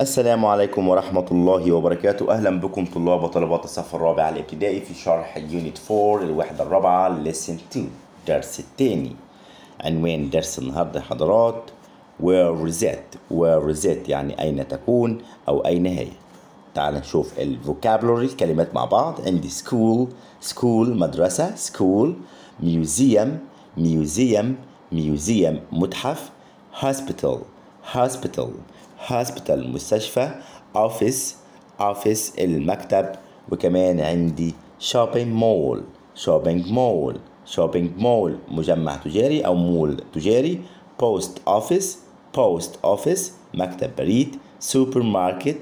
السلام عليكم ورحمة الله وبركاته. أهلا بكم طلاب وطلبات الصف الرابع الابتدائي في شرح يونت 4 الوحدة الرابعة lesson 2 درس التاني عنوان درس النهاردة حضرات where is it where is it يعني أين تكون أو أين هي؟ تعال نشوف الفوكابولري الكلمات مع بعض. عندي school school مدرسة school museum museum museum متحف hospital hospital. Hospital مستشفى office office المكتب وكمان عندي shopping mall shopping mall shopping mall مجمع تجاري أو مول تجاري post office post office مكتب بريد supermarket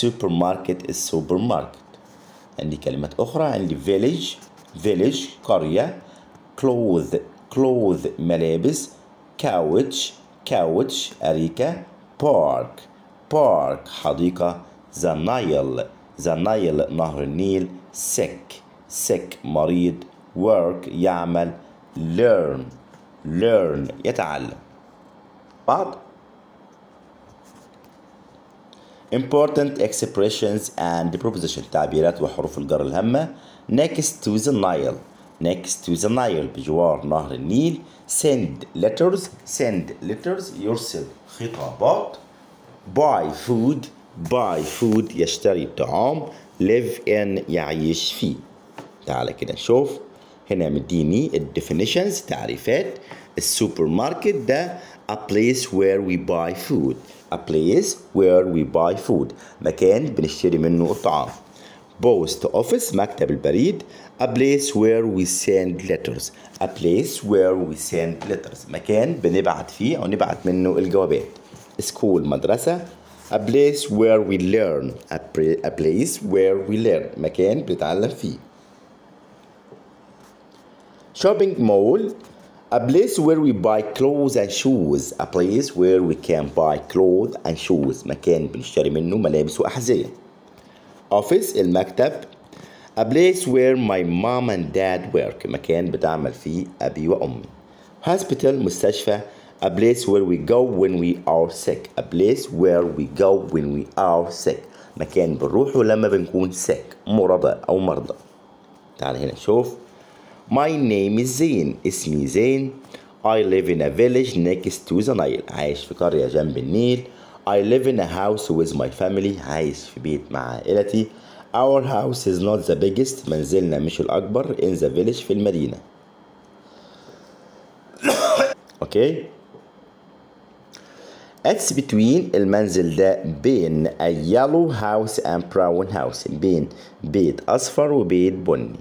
supermarket السوبر ماركت عندي كلمات أخرى عندي village village قرية cloth cloth ملابس couch couch أريكة park park حديقة the Nile the Nile نهر النيل sick sick مريض work يعمل learn learn يتعلم بعض important expressions and preposition تعبيرات وحروف الجر الهامة next to the Nile next to the Nile بجوار نهر النيل. Send letters send letters يرسل خطابات. Buy food buy food يشتري الطعام live in يعيش فيه. تعالى كده نشوف. هنا مديني ال definitions تعريفات. السوبر ماركت ده a place where we buy food. A place where we buy food. مكان بنشتري منه الطعام post office مكتب البريد a place where we send letters a place where we send letters مكان بنبعت فيه أو نبعت منه الجوابات school مدرسة a place where we learn a, a place where we learn مكان بنتعلم فيه shopping mall a place where we buy clothes and shoes a place where we can buy clothes and shoes مكان بنشتري منه ملابس وأحذية office المكتب a place where my mom and dad work مكان بتعمل فيه أبي وأمي hospital مستشفى a place where we go when we are sick a place where we go when we are sick مكان بنروحه لما بنكون sick مرضى أو مرضى تعال هنا نشوف My name is زين اسمي زين I live in a village next to the Nile عايش في قرية جنب النيل I live in a house with my family عايش في بيت مع عائلتي Our house is not the biggest منزلنا مش الأكبر in the village في المدينة أوكي It's between المنزل ده بين a yellow house and brown house بين بيت أصفر وبيت بني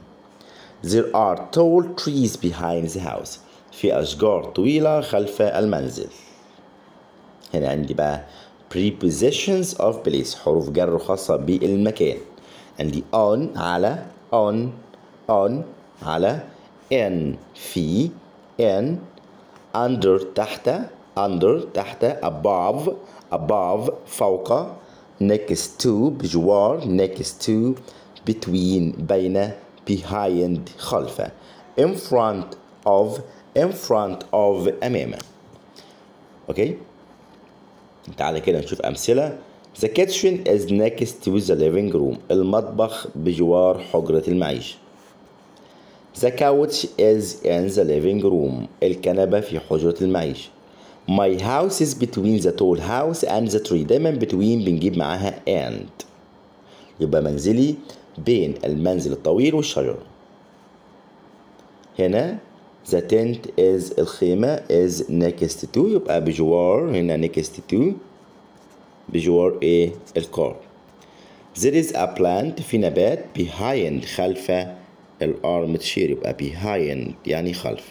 There are tall trees behind the house في أشجار طويلة خلف المنزل هنا عندي بقى prepositions of place حروف جر خاصة بالمكان عندي on على on on على in في in under تحت under تحت above above فوق next to بجوار next to between بين behind خلف in front of in front of أمامه اوكي تعالى كده نشوف أمثلة. The kitchen is next to the living room. المطبخ بجوار حجرة المعيشة. The couch is in the living room. الكنبة في حجرة المعيشة. My house is between the tall house and the tree. دايما between بنجيب معاها and. يبقى منزلي بين المنزل الطويل والشجرة هنا the tent is الخيمة is next to يبقى بجوار هنا next to بجوار إيه الكار there is a plant في نبات behind خلف الارم تشير يبقى behind يعني خلف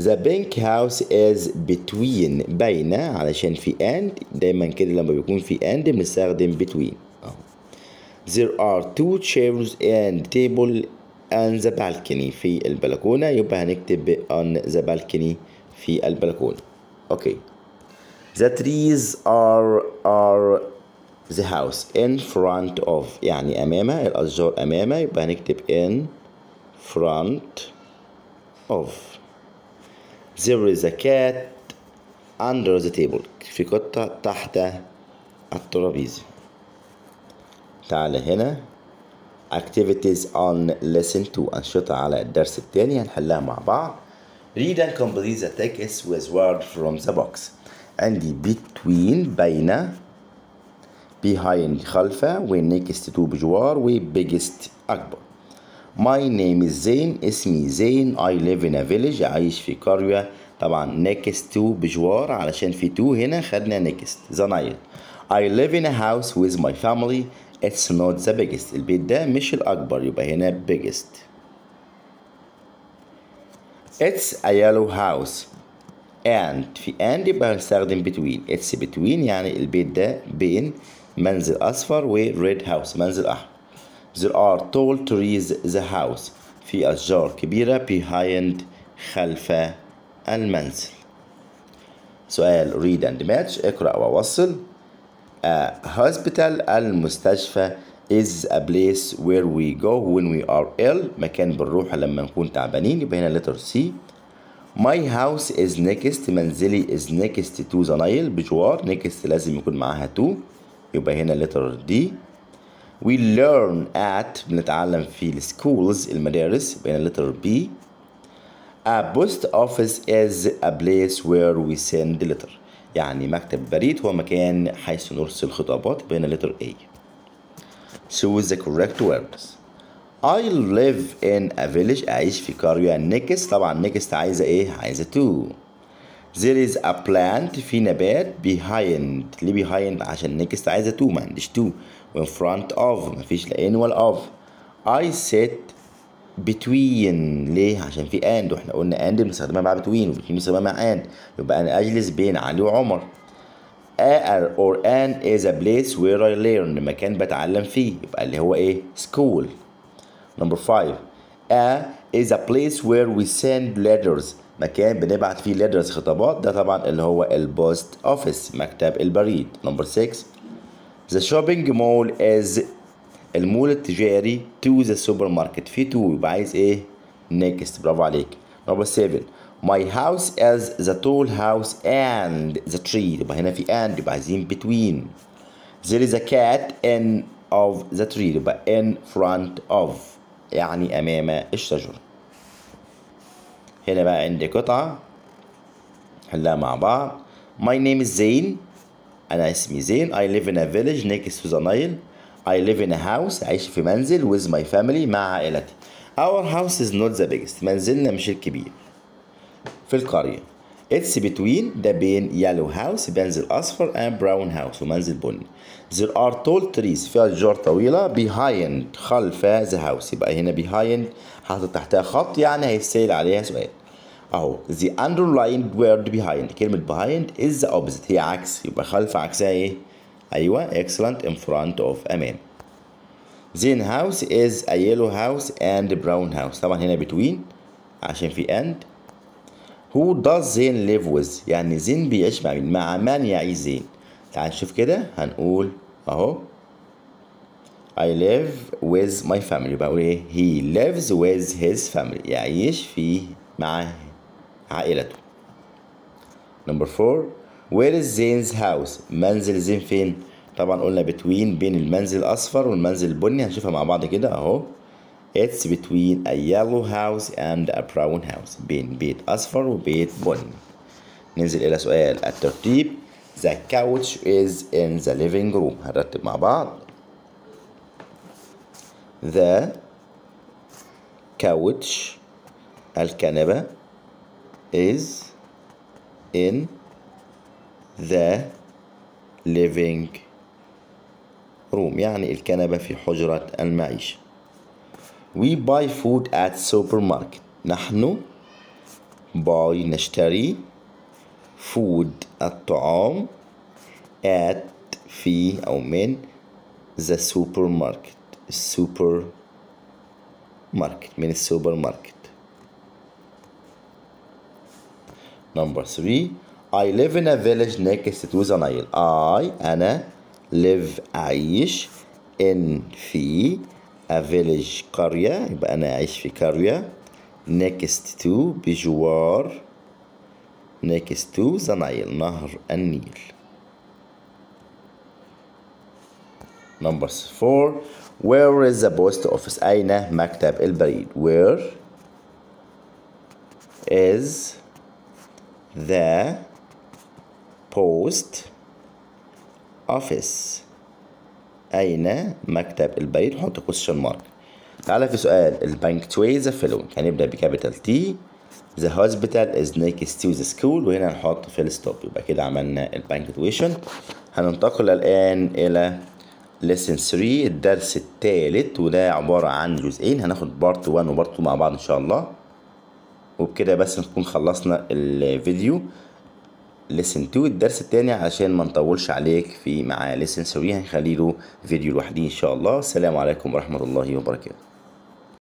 the pink house is between بين علشان في and دايما كده لما بيكون في and بنستخدم between there are two chairs and table and the balcony في البلكونة يبقى هنكتب on the balcony في البلكونة أوكي The trees are are the house in front of يعني أمامه الأشجار أمامه يبقى هنكتب in front of There is a cat under the table في قطة تحت الترابيزة تعال هنا activities on lesson 2 أنشطة على الدرس الثاني هنحلها مع بعض read and complete the text with word from the box عندي between بين behind خلفه و next to بجوار و biggest أكبر My name is زين اسمي زين I live in a village أعيش في قرية طبعا next to بجوار علشان في to هنا خدنا next the I live in a house with my family It's not the biggest البيت ده مش الأكبر يبقى هنا biggest It's a yellow house and في and يبقى هنستخدم between It's between يعني البيت ده بين منزل أصفر و red house منزل أحمر There are tall trees the house في أشجار كبيرة behind خلف المنزل سؤال read and match اقرأ ووصل A hospital المستشفى is a place where we go when we are ill مكان بنروح لما نكون تعبانين يبقى هنا letter C My house is next منزلي is next to the Nile بجوار next لازم يكون معاها to يبقى هنا letter D We learn at بنتعلم في السكولز المدارس يبقى هنا letter B A post office is a place where we send letter يعني مكتب بريد هو مكان حيث نرسل خطابات هنا letter A Choose the correct words I live in a village أعيش في قرية next طبعا next عايزة إيه؟ عايزة to There is a plant في نبات behind ليه behind عشان next عايزة to ما عنديش to in front of مفيش لا in ولا of I sit between ليه؟ عشان في and وإحنا قلنا and بنستخدمها مع between و between بنستخدمها مع and. يبقى أنا أجلس بين علي وعمر. A or an is a place where I learn مكان بتعلم فيه. يبقى اللي هو إيه؟ school. Number five. A is a place where we send letters. مكان بنبعت فيه letters خطابات. ده طبعا اللي هو ال post office مكتب البريد. Number six. The shopping mall is المول التجاري to the supermarket في to يبقى عايز إيه next برافو عليك number seven My house is the tall house and the tree يبقى هنا في and يبقى عايزين between There is a cat in of the tree يبقى in front of يعني أمام الشجرة هنا بقى عندي قطعة حلها مع بعض My name is زين أنا اسمي زين I live in a village next to the Nile I live in a house أعيش في منزل with my family مع عائلتي Our house is not the biggest منزلنا مش الكبير في القرية It's between ده بين yellow house منزل أصفر and brown house ومنزل بني There are tall trees فيها أشجار طويلة behind خلف the house يبقى هنا behind حاطط تحتها خط يعني هيتسأل عليها سؤال أهو the underlined word behind كلمة behind is the opposite هي عكس يبقى خلف عكسها إيه؟ أيوة excellent in front of أمام Then house is a yellow house and brown house طبعا هنا between عشان في and Who does زين live with يعني زين بيعيش مع مين مع من يعيش زين تعال نشوف كده هنقول اهو I live with my family بقول ايه he lives with his family يعيش في مع عائلته number four where is زين's house منزل زين فين طبعا قلنا between بين المنزل الأصفر والمنزل البني هنشوفها مع بعض كده أهو. It's between a yellow house and a brown house بين بيت أصفر وبيت بني. ننزل إلى سؤال الترتيب. The couch is in the living room. هنرتب مع بعض. The couch الكنبة is in the living room يعني الكنبة في حجرة المعيشة We buy food at supermarket نحن buy نشتري food الطعام at في أو من the supermarket السوبر ماركت من السوبر ماركت number three I live in a village next to the Nile I أنا live أعيش in في a village قرية يبقى أنا أعيش في قرية next to بجوار next to Nile نهر النيل number four where is the post office أين مكتب البريد where is the post office. أين مكتب البريد نحط question mark. تعالى في سؤال. ال punctuate the following هنبدأ ب capital T The hospital is next to the school. وهنا هنحط full stop يبقى كده عملنا ال punctuation هننتقل الآن إلى lesson 3 الدرس الثالث. وده عبارة عن جزئين. هناخد part 1 و part 2 مع بعض إن شاء الله. وبكده بس نكون خلصنا الفيديو lesson 2 الدرس التاني علشان ما نطولش عليك في مع lesson 3 هنخلي له فيديو لوحده إن شاء الله. السلام عليكم ورحمة الله وبركاته.